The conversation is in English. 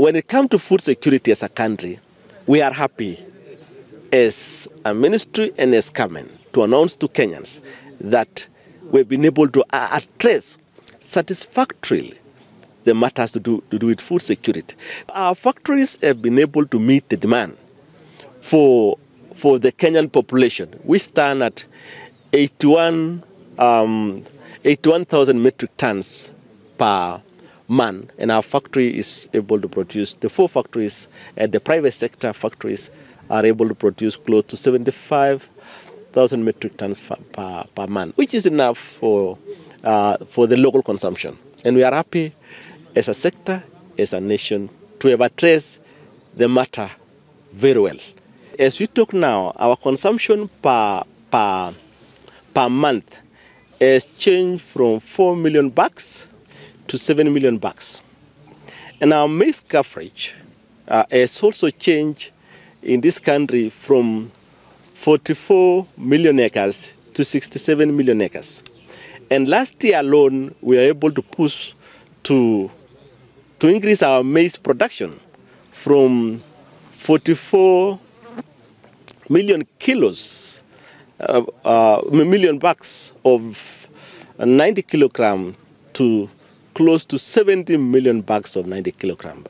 when it comes to food security as a country, we are happy as a ministry and as government to announce to Kenyans that we've been able to address satisfactorily the matters to do, to do with food security. Our factories have been able to meet the demand for, for the Kenyan population. We stand at 81 um, 81,000 metric tons per month, and our factory is able to produce, the four factories and the private sector factories are able to produce close to 75,000 metric tons per, per month, which is enough for, uh, for the local consumption. And we are happy as a sector, as a nation, to have addressed the matter very well. As we talk now, our consumption per, per, per month has changed from 4 million bucks to 7 million bucks. And our maize coverage uh, has also changed in this country from 44 million acres to 67 million acres. And last year alone, we were able to push to, to increase our maize production from 44 million kilos uh, uh, million bucks of 90 kilogram to close to 70 million bags of 90 kilogram.